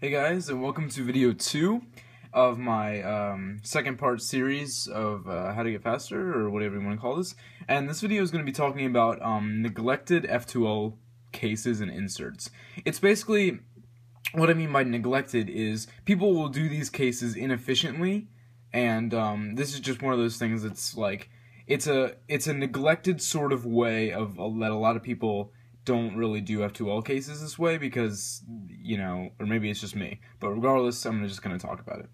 Hey guys, and welcome to video two of my um, second part series of uh, how to get faster, or whatever you want to call this. And this video is going to be talking about um, neglected F2L cases and inserts. It's basically, what I mean by neglected is people will do these cases inefficiently, and um, this is just one of those things that's like, it's a, it's a neglected sort of way of uh, that a lot of people don't really do F2L cases this way because, you know, or maybe it's just me. But regardless, I'm just going to talk about it.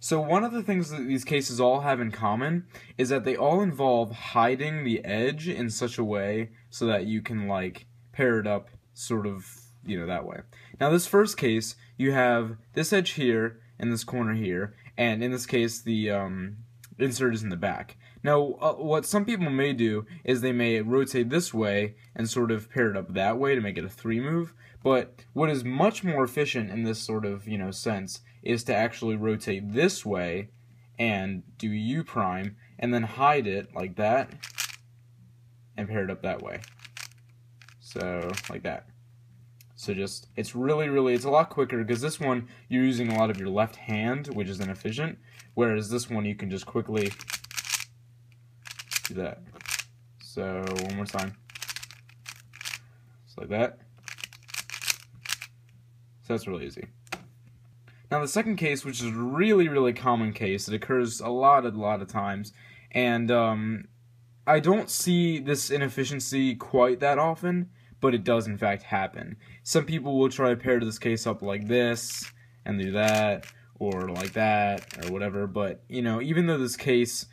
So one of the things that these cases all have in common is that they all involve hiding the edge in such a way so that you can like pair it up sort of, you know, that way. Now this first case, you have this edge here and this corner here, and in this case the um, insert is in the back. Now, uh, what some people may do is they may rotate this way and sort of pair it up that way to make it a three move. But what is much more efficient in this sort of you know sense is to actually rotate this way and do U prime and then hide it like that and pair it up that way. So like that. So just, it's really, really, it's a lot quicker because this one, you're using a lot of your left hand, which is inefficient, whereas this one, you can just quickly do that. So, one more time. Just like that. So that's really easy. Now the second case, which is a really, really common case, it occurs a lot, a lot of times, and um, I don't see this inefficiency quite that often, but it does in fact happen. Some people will try to pair this case up like this and do that or like that or whatever, but you know, even though this case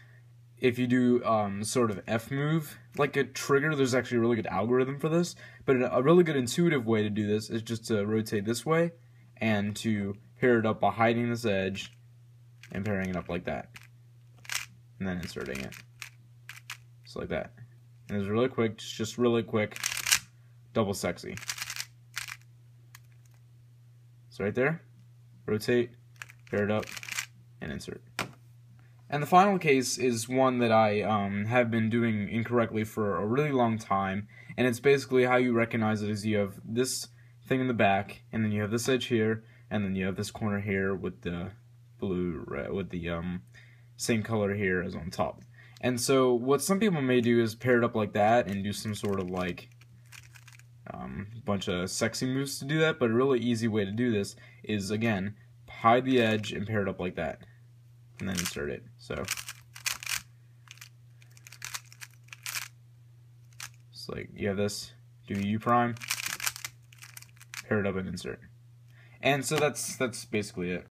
if you do um, sort of F move like a trigger, there's actually a really good algorithm for this, but a really good intuitive way to do this is just to rotate this way and to pair it up by hiding this edge and pairing it up like that. And then inserting it. Just like that. And it's really quick just really quick double sexy. So right there, rotate, pair it up, and insert. And the final case is one that I um, have been doing incorrectly for a really long time, and it's basically how you recognize it is you have this thing in the back, and then you have this edge here, and then you have this corner here with the blue, red, with the um, same color here as on top. And so what some people may do is pair it up like that and do some sort of like um, bunch of sexy moves to do that, but a really easy way to do this is, again, hide the edge and pair it up like that, and then insert it. So, it's like you have this, do U prime, pair it up and insert. And so that's that's basically it.